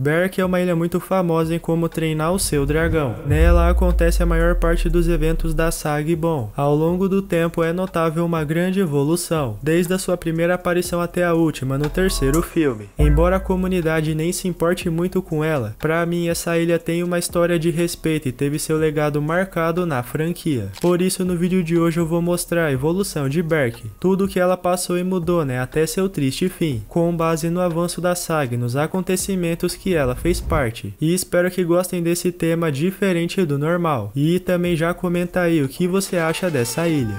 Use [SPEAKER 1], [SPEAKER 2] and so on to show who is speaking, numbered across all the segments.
[SPEAKER 1] Berk é uma ilha muito famosa em como treinar o seu dragão. Nela acontece a maior parte dos eventos da saga bom, ao longo do tempo é notável uma grande evolução, desde a sua primeira aparição até a última no terceiro filme. Embora a comunidade nem se importe muito com ela, para mim essa ilha tem uma história de respeito e teve seu legado marcado na franquia. Por isso no vídeo de hoje eu vou mostrar a evolução de Berk, tudo que ela passou e mudou né, até seu triste fim, com base no avanço da saga e nos acontecimentos que ela fez parte. E espero que gostem desse tema diferente do normal. E também já comenta aí o que você acha dessa ilha.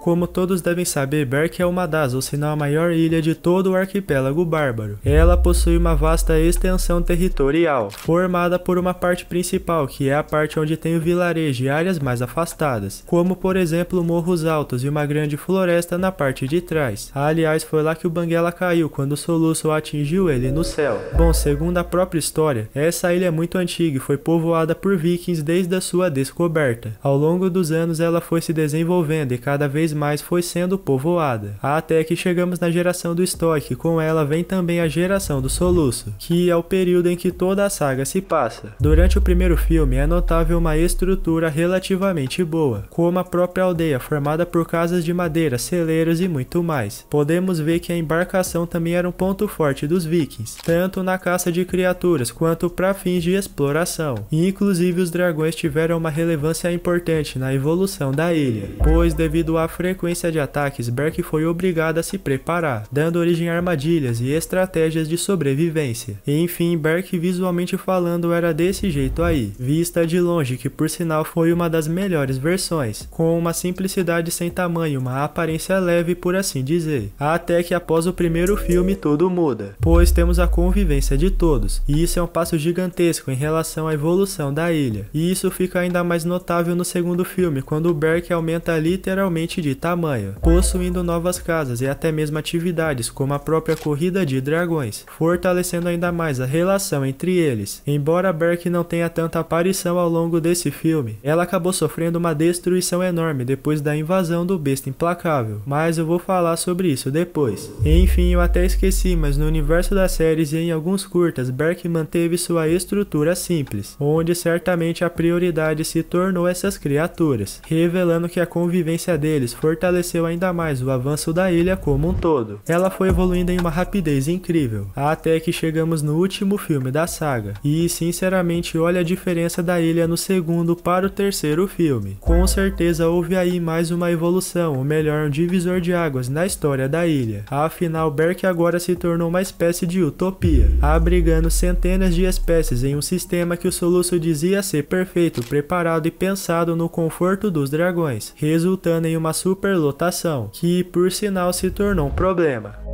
[SPEAKER 1] Como todos devem saber, Berk é uma das, ou se não a maior ilha de todo o arquipélago bárbaro. Ela possui uma vasta extensão territorial, formada por uma parte principal, que é a parte onde tem o vilarejo e áreas mais afastadas, como por exemplo morros altos e uma grande floresta na parte de trás. Aliás, foi lá que o Banguela caiu quando o soluço atingiu ele no céu. Bom, segundo a própria história, essa ilha é muito antiga e foi povoada por vikings desde a sua descoberta. Ao longo dos anos ela foi se desenvolvendo e cada vez mais foi sendo povoada, até que chegamos na geração do estoque, com ela vem também a geração do soluço, que é o período em que toda a saga se passa. Durante o primeiro filme é notável uma estrutura relativamente boa, como a própria aldeia formada por casas de madeira, celeiros e muito mais. Podemos ver que a embarcação também era um ponto forte dos vikings, tanto na caça de criaturas quanto para fins de exploração. E inclusive os dragões tiveram uma relevância importante na evolução da ilha, pois devido à frequência de ataques, Berk foi obrigado a se preparar, dando origem a armadilhas e estratégias de sobrevivência. E, enfim, Berk visualmente falando era desse jeito aí, vista de longe que por sinal foi uma das melhores versões, com uma simplicidade sem tamanho, uma aparência leve por assim dizer. Até que após o primeiro filme tudo muda, pois temos a convivência de todos, e isso é um passo gigantesco em relação à evolução da ilha. E isso fica ainda mais notável no segundo filme, quando Berk aumenta literalmente de de tamanho, possuindo novas casas e até mesmo atividades como a própria corrida de dragões, fortalecendo ainda mais a relação entre eles. Embora Berk não tenha tanta aparição ao longo desse filme, ela acabou sofrendo uma destruição enorme depois da invasão do besta implacável, mas eu vou falar sobre isso depois. Enfim, eu até esqueci, mas no universo das séries e em alguns curtas, Berk manteve sua estrutura simples, onde certamente a prioridade se tornou essas criaturas, revelando que a convivência deles fortaleceu ainda mais o avanço da ilha como um todo. Ela foi evoluindo em uma rapidez incrível, até que chegamos no último filme da saga, e sinceramente olha a diferença da ilha no segundo para o terceiro filme. Com certeza houve aí mais uma evolução, ou melhor, um divisor de águas na história da ilha. Afinal, Berk agora se tornou uma espécie de utopia, abrigando centenas de espécies em um sistema que o Soluço dizia ser perfeito, preparado e pensado no conforto dos dragões, resultando em uma superlotação, que por sinal se tornou um problema.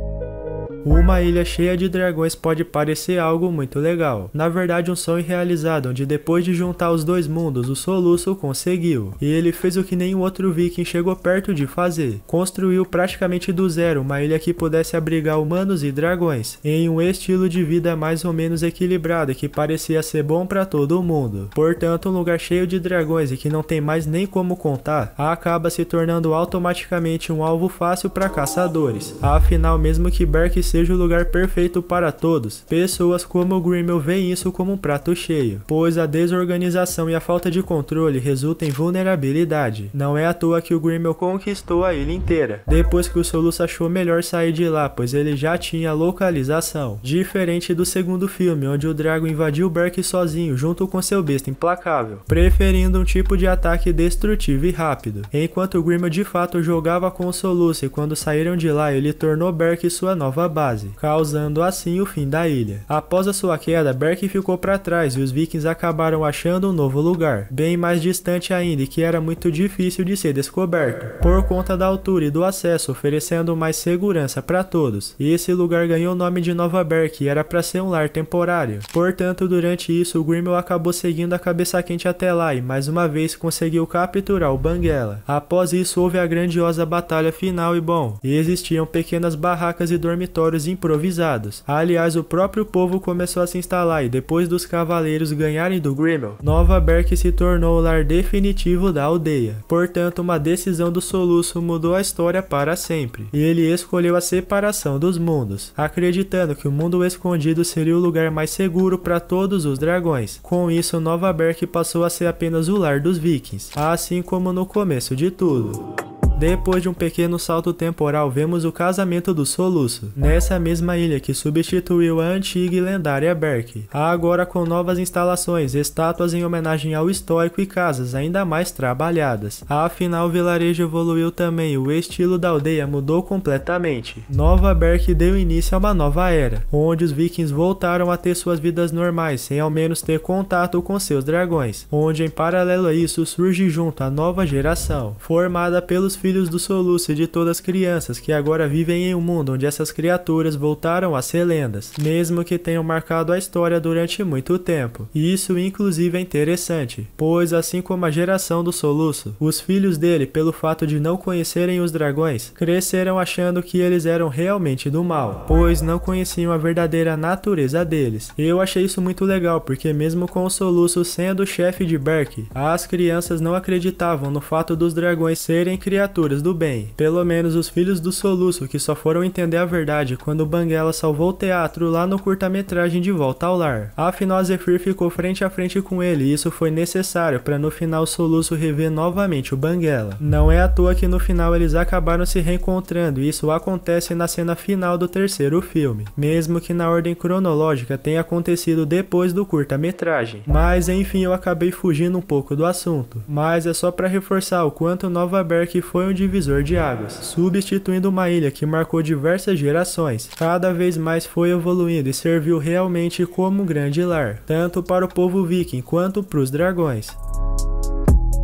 [SPEAKER 1] Uma ilha cheia de dragões pode parecer algo muito legal. Na verdade, um sonho realizado, onde depois de juntar os dois mundos, o Soluço conseguiu. E ele fez o que nenhum outro viking chegou perto de fazer. Construiu praticamente do zero uma ilha que pudesse abrigar humanos e dragões, em um estilo de vida mais ou menos equilibrado que parecia ser bom para todo mundo. Portanto, um lugar cheio de dragões e que não tem mais nem como contar, acaba se tornando automaticamente um alvo fácil para caçadores. Afinal, mesmo que Berk seja o lugar perfeito para todos. Pessoas como o Grimmel veem isso como um prato cheio, pois a desorganização e a falta de controle resultam em vulnerabilidade. Não é à toa que o Grimmel conquistou a ilha inteira, depois que o Soluço achou melhor sair de lá, pois ele já tinha localização. Diferente do segundo filme, onde o Drago invadiu Berk sozinho, junto com seu besta implacável, preferindo um tipo de ataque destrutivo e rápido. Enquanto o Grimmel de fato jogava com o Soluço e quando saíram de lá, ele tornou Berk sua nova base base, causando assim o fim da ilha. Após a sua queda, Berk ficou para trás e os vikings acabaram achando um novo lugar, bem mais distante ainda e que era muito difícil de ser descoberto, por conta da altura e do acesso, oferecendo mais segurança para todos. E esse lugar ganhou o nome de Nova Berk e era para ser um lar temporário. Portanto, durante isso, o Grimmel acabou seguindo a cabeça quente até lá e mais uma vez conseguiu capturar o Banguela. Após isso, houve a grandiosa batalha final e bom, existiam pequenas barracas e dormitórios improvisados. Aliás, o próprio povo começou a se instalar e depois dos cavaleiros ganharem do Grimmel, Nova Berk se tornou o lar definitivo da aldeia. Portanto, uma decisão do Soluço mudou a história para sempre, e ele escolheu a separação dos mundos, acreditando que o mundo escondido seria o lugar mais seguro para todos os dragões. Com isso, Nova Berk passou a ser apenas o lar dos vikings, assim como no começo de tudo. Depois de um pequeno salto temporal, vemos o casamento do Soluço, nessa mesma ilha que substituiu a antiga e lendária Berk, agora com novas instalações, estátuas em homenagem ao estoico e casas ainda mais trabalhadas. Afinal, o vilarejo evoluiu também, o estilo da aldeia mudou completamente. Nova Berk deu início a uma nova era, onde os vikings voltaram a ter suas vidas normais, sem ao menos ter contato com seus dragões, onde em paralelo a isso surge junto a nova geração, formada pelos filhos do soluço e de todas as crianças que agora vivem em um mundo onde essas criaturas voltaram a ser lendas, mesmo que tenham marcado a história durante muito tempo. E isso inclusive é interessante, pois assim como a geração do soluço, os filhos dele, pelo fato de não conhecerem os dragões, cresceram achando que eles eram realmente do mal, pois não conheciam a verdadeira natureza deles. Eu achei isso muito legal, porque mesmo com o soluço sendo chefe de Berk, as crianças não acreditavam no fato dos dragões serem criaturas criaturas do bem, pelo menos os filhos do Soluço que só foram entender a verdade quando Banguela salvou o teatro lá no curta-metragem de Volta ao Lar. Afinal, Zephyr ficou frente a frente com ele e isso foi necessário para no final o Soluço rever novamente o Banguela. Não é à toa que no final eles acabaram se reencontrando e isso acontece na cena final do terceiro filme, mesmo que na ordem cronológica tenha acontecido depois do curta-metragem. Mas enfim, eu acabei fugindo um pouco do assunto, mas é só para reforçar o quanto Nova Berk foi foi um divisor de águas, substituindo uma ilha que marcou diversas gerações. Cada vez mais foi evoluindo e serviu realmente como um grande lar, tanto para o povo viking quanto para os dragões.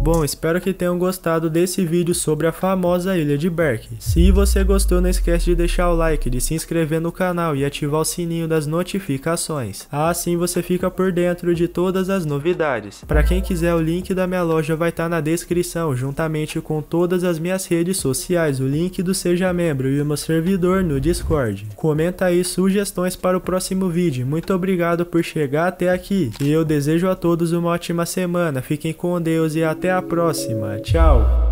[SPEAKER 1] Bom, espero que tenham gostado desse vídeo sobre a famosa ilha de Berk. Se você gostou, não esquece de deixar o like, de se inscrever no canal e ativar o sininho das notificações. Assim você fica por dentro de todas as novidades. Para quem quiser, o link da minha loja vai estar tá na descrição, juntamente com todas as minhas redes sociais, o link do Seja Membro e o meu servidor no Discord. Comenta aí sugestões para o próximo vídeo. Muito obrigado por chegar até aqui. E eu desejo a todos uma ótima semana. Fiquem com Deus e até a próxima. Tchau!